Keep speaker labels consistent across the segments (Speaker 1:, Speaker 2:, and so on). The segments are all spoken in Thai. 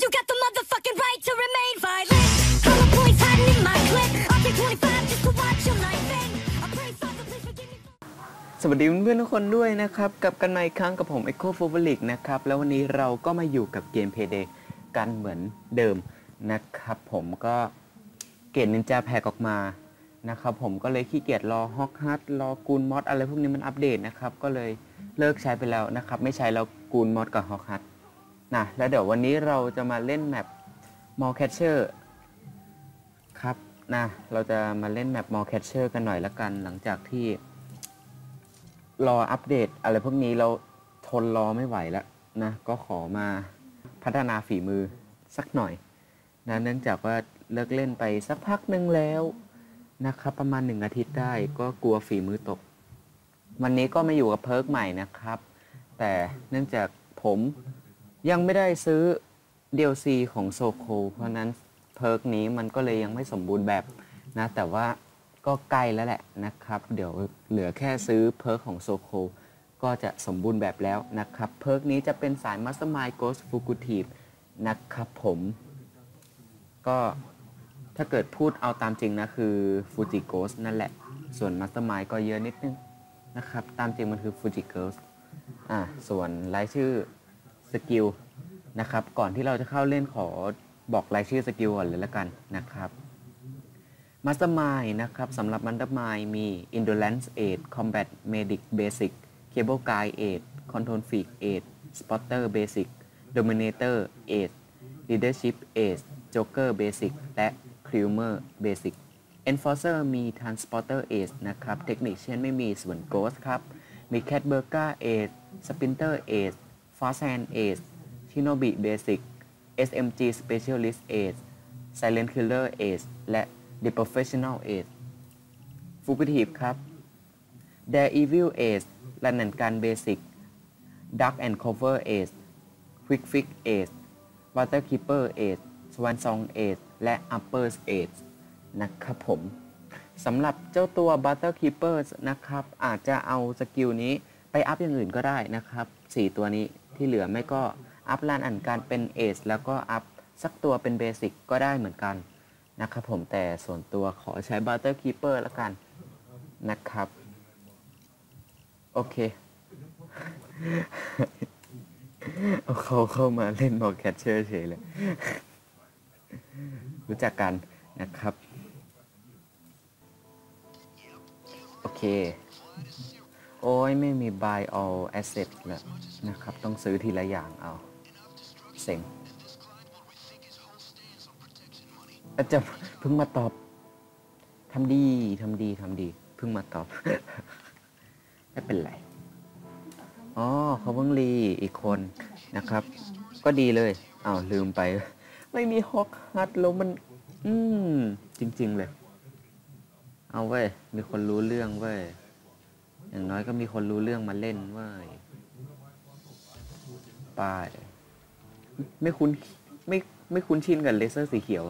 Speaker 1: You got the motherfucking right to remain violent. Color points hiding in my clip. I'll take 25 just to watch your life end. I pray, Father, please forgive me.
Speaker 2: สวัสดีเพื่อนๆทุกคนด้วยนะครับกลับกันมาอีกครั้งกับผม Echo f o v o l i c นะครับ แล้ววันนี้เราก็มาอยู่กับเกม Payday กันเหมือนเดิมนะครับ ผมก็เกตนินจาแพกออกมานะครับผมก็เลยขี้เกียจรอฮอกฮัทรอกูนมอดอะไรพวกนี้มันอัปเดตนะครับ ก็เลยเลิกใช้ไปแล้วนะครับ ไม่ใช้แล้ว GoonMod กับ HoxHud นะแล้วเดี๋ยววันนี้เราจะมาเล่น map Mallcrasher ครับนะเราจะมาเล่น map Mallcrasher กันหน่อยละกันหลังจากที่ รออัปเดตอะไรพวกนี้เราทนรอไม่ไหวแล้วนะก็ขอมาพัฒนาฝีมือสักหน่อยนะเนื่องจากว่าเลิกเล่นไปสักพักหนึ่งแล้วนะครับประมาณหนึ่งอาทิตย์ได้ก็กลัวฝีมือตก วันนี้ก็มาอยู่กับ perk ใหม่นะครับ แต่เนื่องจากผม ยังไม่ได้ซื้อ DLC ของ Sokol เพราะนั้น perk นี้มันก็เลยยังไม่สมบูรณ์แบบนะ แต่ว่าก็ใกล้แล้วแหละนะครับ เดี๋ยวเหลือแค่ซื้อ perk ของ Sokol ก็จะสมบูรณ์แบบแล้วนะครับ perk นี้จะเป็นสาย Mastermind Ghost Fugitive นะครับผม ก็ถ้าเกิดพูดเอาตามจริงนะ คือ Fuji Ghost นั่นแหละ ส่วน Mastermind ก็เยอะนิดนึงนะครับ ตามจริงมันคือ Fuji Ghost อ่าส่วนรายชื่อ skill นะครับ ก่อนที่เราจะเข้าเล่นขอบอกรายชื่อ skill ก่อนเลยละกันนะครับ Mastermind นะครับสำหรับ Mastermind มี Endurance 8 Combat Medic Basic Cable Guy 8 Control Freak 8 Spotter Basic Dominator 8 Leadership 8 Joker Basic และ Creamer Basic Enforcer มี Transporter 8นะครับ Technician ไม่มีส่วน Ghost ครับ มี Cat Burger 8 Sprinter 8 Fast Hand 8 Shinobi Basic SMG Specialist 8 Silent Killer 8และ The Professional 8 Fugitive ครับ Daredevil 8 Run and Gun Basic Duck and Cover 8 Quick Fix 8 Brother's Keeper Ace Swan Song 8และ Upper 8นะครับผมสำหรับเจ้าตัว Brother's Keeper นะครับ อาจจะเอา skill นี้ไปอัพอย่างอื่นก็ได้นะครับ 4 ตัวนี้ ที่เหลือไม่ก็อัพ Run and Gun เป็น Ace แล้วก็อัพสักตัวเป็น Basic ก็ได้เหมือนกันนะครับผมแต่ส่วนตัวขอใช้ Brother's Keeper แล้วกันนะครับ โอเคเอาเขาเข้ามาเล่นมอลแคชเชอร์เฉยเลย รู้จักกันนะครับ โอเค โอ้ยไม่มี buy all asset แล้วนะครับ ต้องซื้อทีละอย่างเอาเซ็งอาจจะเพิ่งมาตอบทำดีทำดีทำดี เพิ่งมาตอบ ไม่เป็นไร อ๋อเขาเพิ่งรีอีกคนนะครับ ก็ดีเลยอ้าวลืมไป ไม่มีฮอกฮัทแล้วมัน อืม จริง ๆ เลย เอาเว้ย มีคนรู้เรื่องเว้ย อย่างน้อยก็มีคนรู้เรื่องมาเล่นเว้ยป้าย ไม่คุ้นไม่ไม่คุ้นชินกับเลเซอร์สีเขียว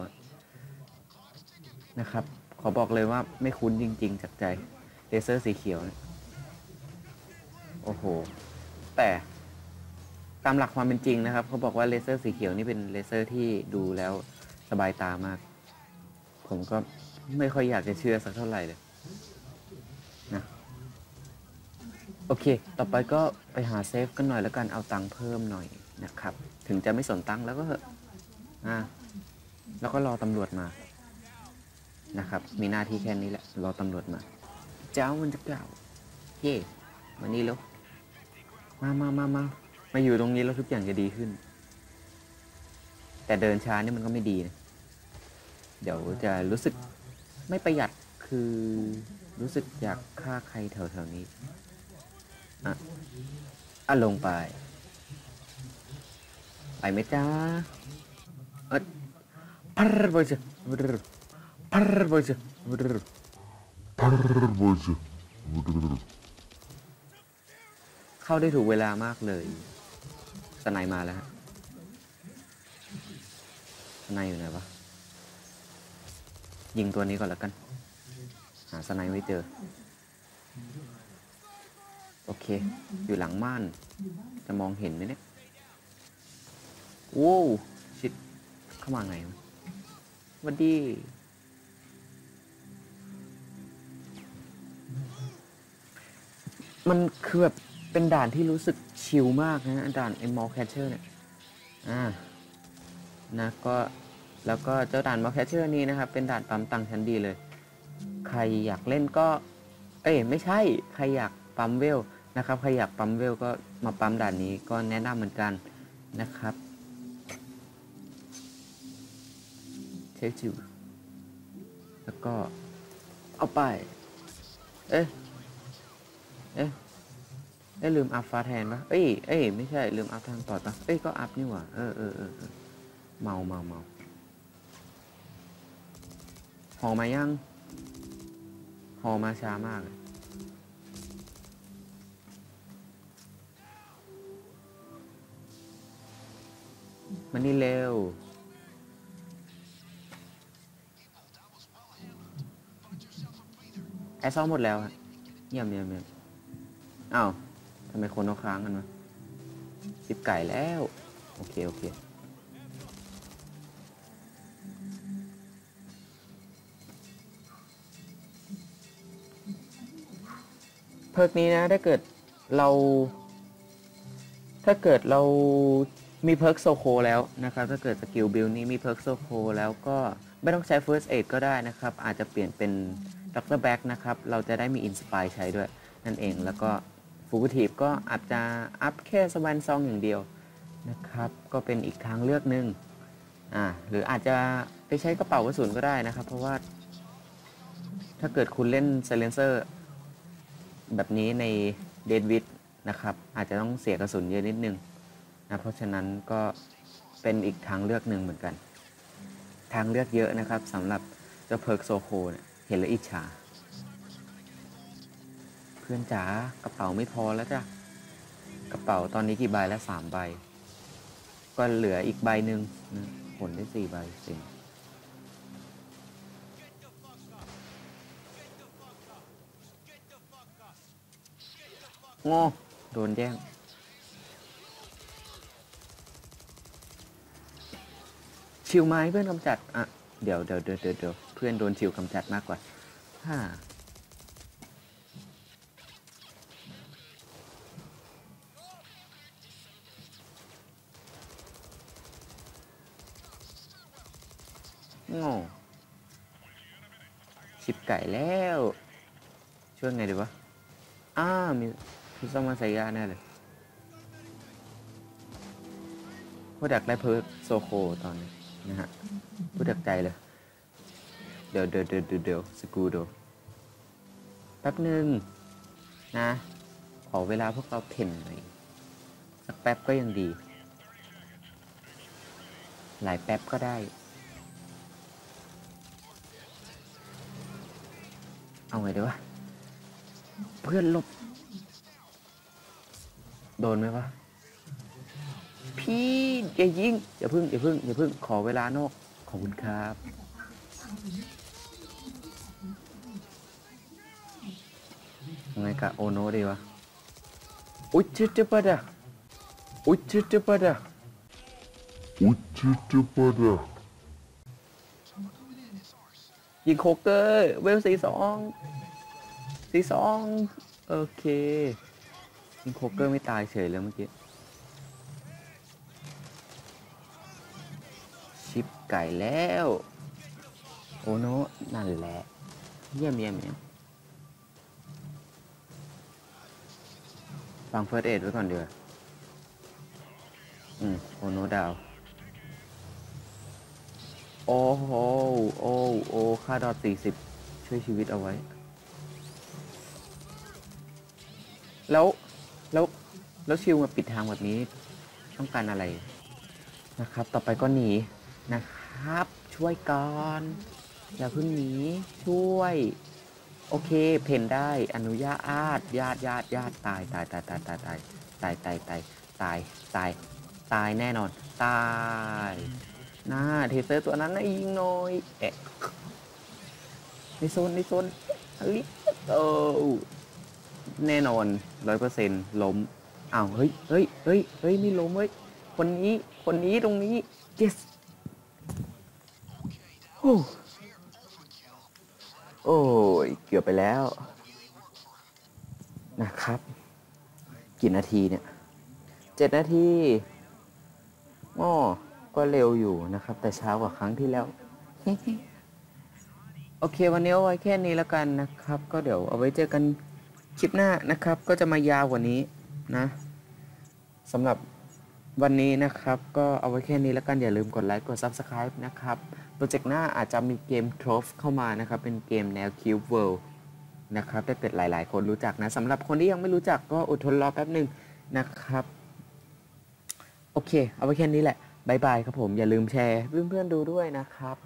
Speaker 2: นะครับ ขอบอกเลยว่าไม่คุ้นจริง ๆ จากใจเลเซอร์สีเขียวโอ้โห แต่ตามหลักความเป็นจริงนะครับ เขาบอกว่าเลเซอร์สีเขียวนี่เป็นเลเซอร์ที่ดูแล้วสบายตามาก ผมก็ไม่ค่อยอยากจะเชื่อสักเท่าไหร่เลยนะ โอเค ต่อไปก็ไปหาเซฟกันหน่อยแล้วกันเอาตังค์เพิ่มหน่อยนะครับ ถึงจะไม่สนตังค์แล้วก็เอะอ่าแล้วก็รอตำรวจมานะครับ มีหน้าที่แค่นี้แหละ รอตำรวจมา เจ้ามันจะเก่า เย่มานี่แล้ว มามามามามาอยู่ตรงนี้แล้วทุกอย่างจะดีขึ้น แต่เดินช้านี่มันก็ไม่ดีนะ เดี๋ยวจะรู้สึกไม่ประหยัดคือรู้สึกอยากฆ่าใครแถวๆนี้ อะอะลงไป ไปไหมจ้าเออพัรบอยจ้ะพัรบอยจ้ะ
Speaker 3: Parvoise.
Speaker 2: เข้าได้ถูกเวลามากเลยสไนมาแล้วฮะsnipe อยู่ไหนวะ ยิงตัวนี้ก่อนแล้วกัน หา snipe ไม่เจอ โอเค อยู่หลังม่าน จะมองเห็นไหมเนี่ยโว้วชิดเข้ามาไงวันดี มันคือแบบเป็นด่านที่รู้สึก chill มากนะด่านไอ้ Mallcrasher เนี่ย อ่า นะก็แล้วก็เจ้าด่าน Mallcrasher นี้นะครับ เป็นด่านปั๊มตังค์ชั้นดีเลย ใครอยากเล่นก็ เอ้ยไม่ใช่ ใครอยาก ปั๊มเวลนะครับใครอยากปั๊มเวลก็มาปั๊มด่านนี้ก็แนะนำเหมือนกันนะครับเช็คจิวแล้วก็เอาไป เอ๊ะ เอ๊ะเอ้ยลืมอัพฟ้าแทนปะเอ้ยเอ้ยไม่ใช่ลืมอัพทางต่อปะเอ้ยก็อัพนี่หว่า เออเออเออเออเมาเมาเมาหอมายังหอมาช้ามากเลย มานี่เร็ว แอร์ซ่อมหมดแล้วฮะเยี่ยมเยี่ยมเยี่ยมอ้าวทำไมคนเขาค้างกันวะสิบไก่แล้ว โอเค โอเค perk นี้นะ ถ้าเกิดเรา ถ้าเกิดเรา มี perk Sokol แล้วนะครับถ้าเกิด skill build นี้มี perk Sokolแล้วก็ไม่ต้องใช้ First Aid ก็ได้นะครับ อาจจะเปลี่ยนเป็น Doctor Bag นะครับ เราจะได้มี Inspire ใช้ด้วย นั่นเองแล้วก็ Fugitive ก็อาจจะอัพแค่ Swan Song อย่างเดียวนะครับ ก็เป็นอีกทางเลือกหนึ่งอ่าหรืออาจจะไปใช้กระเป๋ากระสุนก็ได้นะครับ เพราะว่า ถ้าเกิดคุณเล่น Silencer แบบนี้ใน Death Wish นะครับ อาจจะต้องเสียกระสุนเยอะนิดนึง นะเพราะฉะนั้นก็เป็นอีกทางเลือกหนึ่งเหมือนกัน ทางเลือกเยอะนะครับสำหรับเจ้าเพิร์กโซโคเนี่ยเห็นแล้วอิจฉา เพื่อนจ๋ากระเป๋าไม่พอแล้วจ้ะกระเป๋าตอนนี้กี่ใบแล้วสามใบ ก็เหลืออีกใบหนึ่งนะผลได้สี่ใบสิงโง่โดนแย่ง ชิวไหมเพื่อนกำจัด อะ เดี๋ยวเดี๋ยวเดี๋ยวเดี๋ยวเพื่อนโดนชิวกำจัดมากกว่าฮ่าโง่ชิบไก่แล้ว ช่วยไงดีวะ อ้ามีมีซอมมาใส่ยาแน่เลยผู้ดักได้เพิร์โซโคตอนนี้ นะฮะผู้ดักใจเลย เดี๋ยวเดี๋ยวเดี๋ยวเดี๋ยวเดี๋ยวสกูโดแป๊บหนึ่งนะ ขอเวลาพวกเราเพ่นหน่อยสักแป๊บก็ยังดี หลายแป๊บก็ได้เอาไงดีวะ เพื่อนลบ โดนไหมวะ พี่อย่ายิงอย่าพึ่งอย่าพึ่งอย่าพึ่งขอเวลานอกขอบคุณครับ ยังไงกะโอโนดีวะอุ๊ยชิดจะปะดะอุ๊ยชิดจะปะดะ
Speaker 3: Uchitipara.
Speaker 2: ยิงโคเกอร์เวลสี่สองสี่สองโอเคยิงโคเกอร์ไม่ตายเฉยเลยเมื่อกี้ ชิป ไก่แล้ว โอโนนั่นแหละเยี่ยมเยี่ยมเยี่ยมฟังเฟิร์สเอ็ดไว้ก่อนเดี๋ยวอืมโอโนดาว โอ้โห โอ้โอ้ค่าดอทสี่สิบช่วยชีวิตเอาไว้ แล้ว แล้ว แล้วชิวมาปิดทางแบบนี้ ต้องการอะไรนะครับ ต่อไปก็หนี นะครับ ช่วยก่อนอย่าเพิ่งหนีช่วย โอเค เพนได้อนุญาตอาดญาติญาติญาติตายตายตายตายตายตายตายตายตายตายตายตายแน่นอน ตายหน้าเทเซอร์ตัวนั้นนะยิงหน่อยแอะในโซนในโซนอลิโตแน่นอนร้อยเปอร์เซ็นต์ล้มอ้าวเฮ้ยเฮ้ยเฮ้ยเฮ้ยไม่ล้มเว้ยคนนี้คนนี้ตรงนี้ yes โอ้ย เกือบไปแล้ว นะครับ กี่นาทีเนี่ยเจ็ดนาทีอ้อก็เร็วอยู่นะครับ แต่ช้ากว่าครั้งที่แล้ว โอเค วันนี้เอาไว้แค่นี้แล้วกันนะครับ ก็เดี๋ยวเอาไว้เจอกันคลิปหน้านะครับ ก็จะมายาวกว่านี้นะสำหรับวันนี้นะครับ ก็เอาไว้แค่นี้แล้วกันอย่าลืมกดไลค์กด Subscribe นะครับ โปรเจกต์หน้าอาจจะมีเกม t r o v e เข้ามานะครับ เป็นเกมแนว Cube World นะครับถ้าเกิดหลายๆ คนรู้จักนะสำหรับคนที่ยังไม่รู้จักก็อดทนรอแป๊บหนึ่งนะครับ โอเค เอาไว้แค่นี้แหละบายบายครับผม อย่าลืมแชร์เพื่อนๆดูด้วยนะครับ